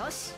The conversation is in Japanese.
よし。